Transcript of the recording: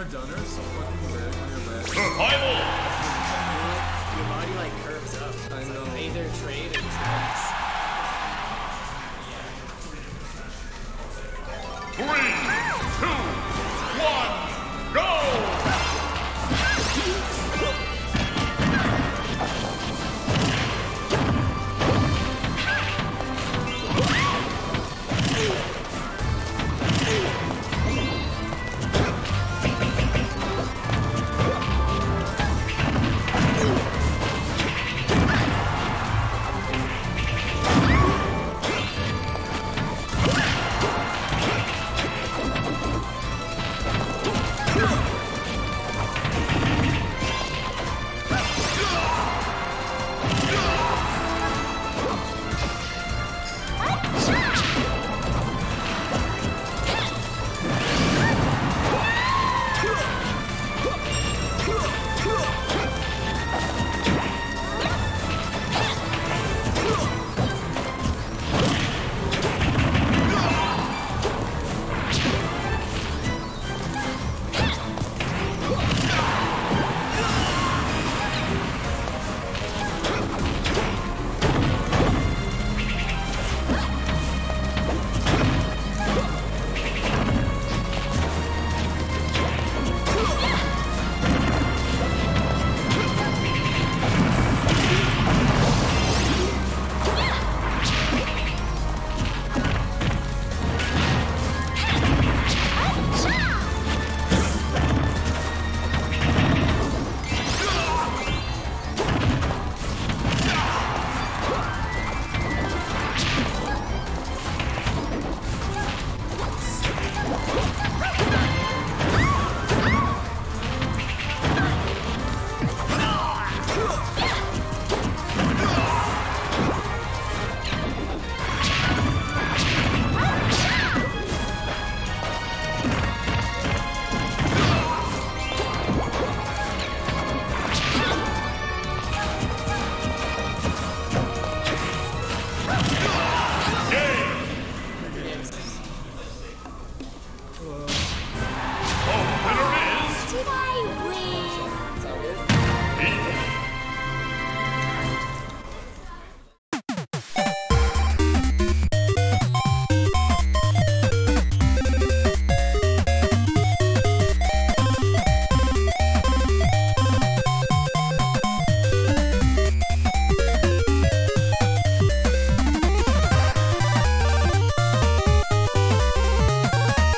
Her donor is so fucking big on your back. Survival. Your body like curves up. I know. Either trade or trades.